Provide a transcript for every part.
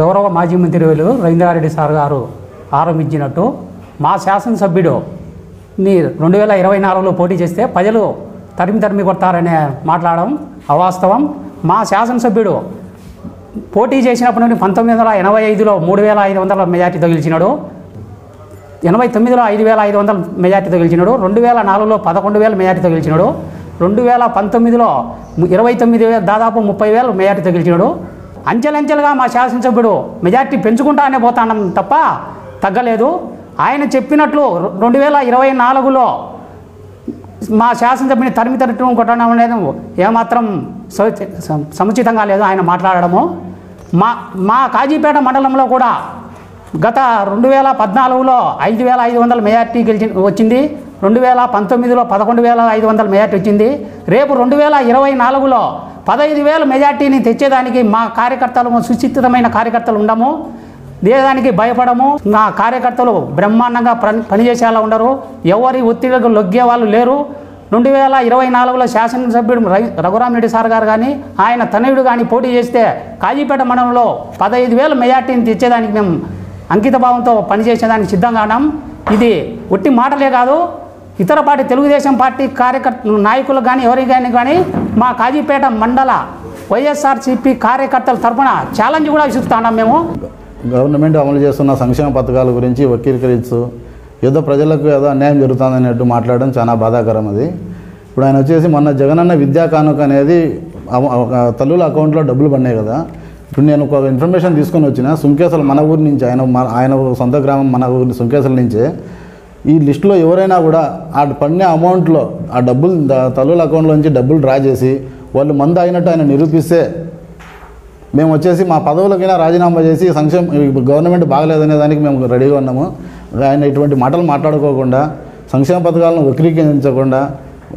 గౌరవ మాజీ మంత్రివర్యులు రవీంద్రారెడ్డి సార్ గారు ఆరంభించినట్టు మా శాసనసభ్యుడు నీ రెండు వేల ఇరవై నాలుగులో పోటీ చేస్తే ప్రజలు తరిమి తరిమి కొడతారనే మాట్లాడడం అవాస్తవం. మా శాసనసభ్యుడు పోటీ చేసినప్పటి నుండి పంతొమ్మిది వందల ఎనభై ఐదులో మూడు వేల ఐదు వందల మెజార్టీతో గెలిచినాడు. ఎనభై తొమ్మిదిలో ఐదు వేల ఐదు వందల మెజార్టీతో గెలిచినాడు. రెండు వేల నాలుగులో పదకొండు వేల మెజార్టీతో గెలిచినాడు. రెండు వేల పంతొమ్మిదిలో ఇరవై తొమ్మిది వేల దాదాపు ముప్పై వేల మెజార్టీతో గెలిచినాడు. అంచెలంచెలుగా మా శాసనసభ్యుడు మెజార్టీ పెంచుకుంటానే పోతానం తప్ప తగ్గలేదు. ఆయన చెప్పినట్లు రెండు వేల ఇరవై నాలుగులో మా శాసనసభ్యుని తరిమి తరటం కొట్టడం అనేది ఏమాత్రం సముచితంగా లేదు ఆయన మాట్లాడడము. మా మా కాజీపేట మండలంలో కూడా గత రెండు వేల పద్నాలుగులో ఐదు వేల ఐదు వందల మెజార్టీ గెలిచి వచ్చింది. రెండు వేల పంతొమ్మిదిలో పదకొండు వేల ఐదు వందల మెజార్టీ వచ్చింది. రేపు రెండు వేల ఇరవై నాలుగులో పదహైదు వేల మెజార్టీని తెచ్చేదానికి మా కార్యకర్తలు సుచిత్రమైన కార్యకర్తలు ఉండము. దేదానికి భయపడము. నా కార్యకర్తలు బ్రహ్మాండంగా పని పనిచేసేలా ఉండరు. ఎవరి ఒత్తిడికి లొగ్గే వాళ్ళు లేరు. రెండు వేల ఇరవై నాలుగులో శాసనసభ్యుడు రవి రఘురామరెడ్డి సార్ గారు కానీ ఆయన తనయుడు కానీ పోటీ చేస్తే కాజీపేట మండలంలో పదహైదు వేల మెజార్టీని తెచ్చేదానికి మేము అంకితభావంతో పనిచేసేదానికి సిద్ధంగా ఉన్నాం. ఇది ఒట్టి మాటలే కాదు. ఇతర పార్టీ తెలుగుదేశం పార్టీ కార్యకర్త నాయకులు కానీ ఎవరి కానీ కానీ మా కాజీపేట మండల వైఎస్ఆర్సీపీ కార్యకర్తల తరఫున ఛాలెంజ్ కూడా విసురుతున్నాం మేము. గవర్నమెంట్ అమలు చేస్తున్న సంక్షేమ పథకాల గురించి వక్రీకరించు ఏదో ప్రజలకు ఏదో అన్యాయం జరుగుతుంది అన్నట్టు మాట్లాడడం చాలా బాధాకరం అది. ఇప్పుడు ఆయన వచ్చేసి మొన్న జగనన్న విద్యా కానుక అనేది తల్లుల అకౌంట్లో డబ్బులు పడినాయి కదా. ఇప్పుడు నేను ఒక ఇన్ఫర్మేషన్ తీసుకొని వచ్చిన సుంకేసలు మన ఊరి నుంచి ఆయన ఆయన సొంత గ్రామం మన ఊరి సుంకేశల నుంచే ఈ లిస్టులో ఎవరైనా కూడా ఆ పడిన అమౌంట్లో ఆ డబ్బులు తల్లుల అకౌంట్లో నుంచి డబ్బులు డ్రా చేసి వాళ్ళు మందు అయినట్టు ఆయన నిరూపిస్తే మేము వచ్చేసి మా పదవులకైనా రాజీనామా చేసి సంక్షేమ ఇప్పుడు గవర్నమెంట్ బాగలేదనే దానికి మేము రెడీగా ఉన్నాము. ఆయన ఇటువంటి మాటలు మాట్లాడుకోకుండా సంక్షేమ పథకాలను వక్రీకరించకుండా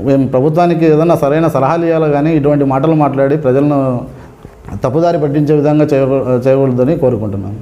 మేము ప్రభుత్వానికి ఏదైనా సరైన సలహాలు ఇవ్వాలి కానీ ఇటువంటి మాటలు మాట్లాడి ప్రజలను తప్పుదారి పట్టించే విధంగా చేయ చేయకూడదని కోరుకుంటున్నాను